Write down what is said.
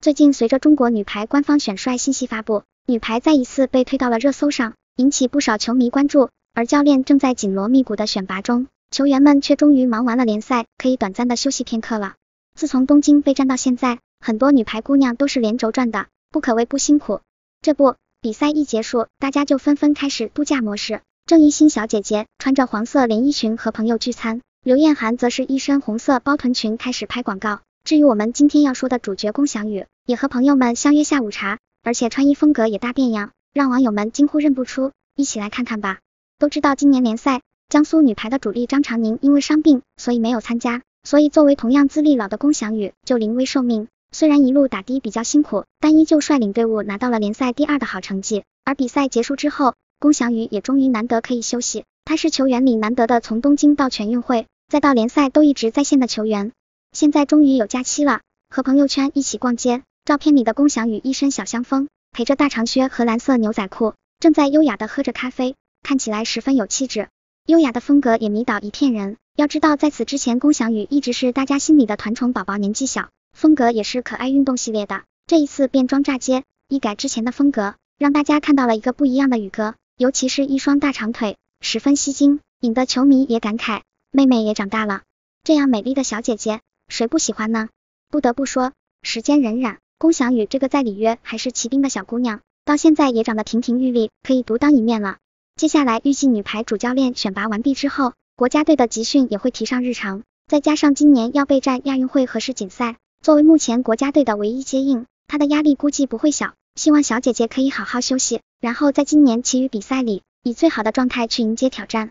最近随着中国女排官方选帅信息发布，女排再一次被推到了热搜上，引起不少球迷关注。而教练正在紧锣密鼓的选拔中，球员们却终于忙完了联赛，可以短暂的休息片刻了。自从东京备战到现在，很多女排姑娘都是连轴转的，不可谓不辛苦。这不，比赛一结束，大家就纷纷开始度假模式。郑一欣小姐姐穿着黄色连衣裙和朋友聚餐，刘晏含则是一身红色包臀裙开始拍广告。至于我们今天要说的主角龚翔宇，也和朋友们相约下午茶，而且穿衣风格也大变样，让网友们惊呼认不出。一起来看看吧。都知道今年联赛，江苏女排的主力张常宁因为伤病，所以没有参加，所以作为同样资历老的龚翔宇就临危受命。虽然一路打的比较辛苦，但依旧率领队伍拿到了联赛第二的好成绩。而比赛结束之后，龚翔宇也终于难得可以休息。他是球员里难得的从东京到全运会再到联赛都一直在线的球员。现在终于有假期了，和朋友圈一起逛街。照片里的龚翔宇一身小香风，陪着大长靴和蓝色牛仔裤，正在优雅的喝着咖啡，看起来十分有气质。优雅的风格也迷倒一片人。要知道，在此之前，龚翔宇一直是大家心里的团宠宝宝，年纪小，风格也是可爱运动系列的。这一次变装炸街，一改之前的风格，让大家看到了一个不一样的宇哥。尤其是一双大长腿，十分吸睛，引得球迷也感慨，妹妹也长大了。这样美丽的小姐姐。谁不喜欢呢？不得不说，时间荏苒，龚翔宇这个在里约还是骑兵的小姑娘，到现在也长得亭亭玉立，可以独当一面了。接下来预计女排主教练选拔完毕之后，国家队的集训也会提上日程，再加上今年要备战亚运会和世锦赛，作为目前国家队的唯一接应，她的压力估计不会小。希望小姐姐可以好好休息，然后在今年其余比赛里，以最好的状态去迎接挑战。